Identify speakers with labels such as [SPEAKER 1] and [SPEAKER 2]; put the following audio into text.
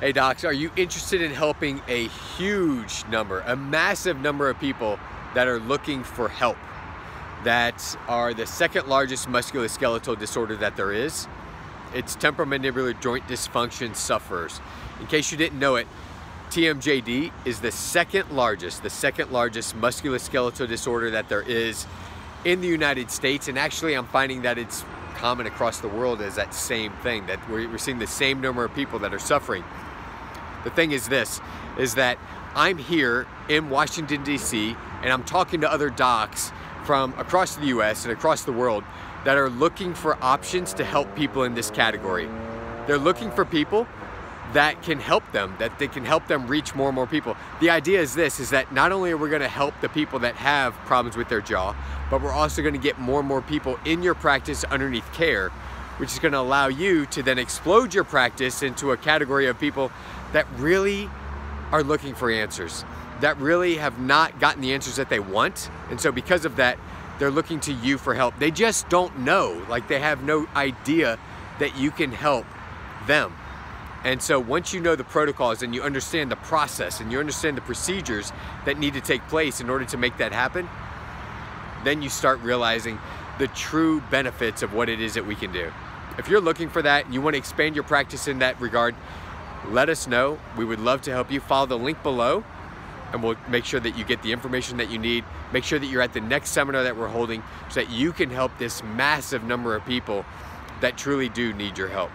[SPEAKER 1] Hey docs, are you interested in helping a huge number, a massive number of people that are looking for help? That are the second largest musculoskeletal disorder that there is. It's temporomandibular joint dysfunction sufferers. In case you didn't know it, TMJD is the second largest, the second largest musculoskeletal disorder that there is in the United States. And actually I'm finding that it's common across the world as that same thing, that we're, seeing the same number of people that are suffering. The thing is this, is that I'm here in Washington, D.C., and I'm talking to other docs from across the U.S. and across the world that are looking for options to help people in this category. They're looking for people that can help them, that they can help them reach more and more people. The idea is this, is that not only are we gonna help the people that have problems with their jaw, but we're also gonna get more and more people in your practice underneath care, which is gonna allow you to then explode your practice into a category of people that really are looking for answers, that really have not gotten the answers that they want. And so because of that, they're looking to you for help. They just don't know, like they have no idea that you can help them. And so once you know the protocols and you understand the process and you understand the procedures that need to take place in order to make that happen, then you start realizing the true benefits of what it is that we can do. If you're looking for that and you want to expand your practice in that regard, let us know. We would love to help you. Follow the link below and we'll make sure that you get the information that you need. Make sure that you're at the next seminar that we're holding so that you can help this massive number of people that truly do need your help.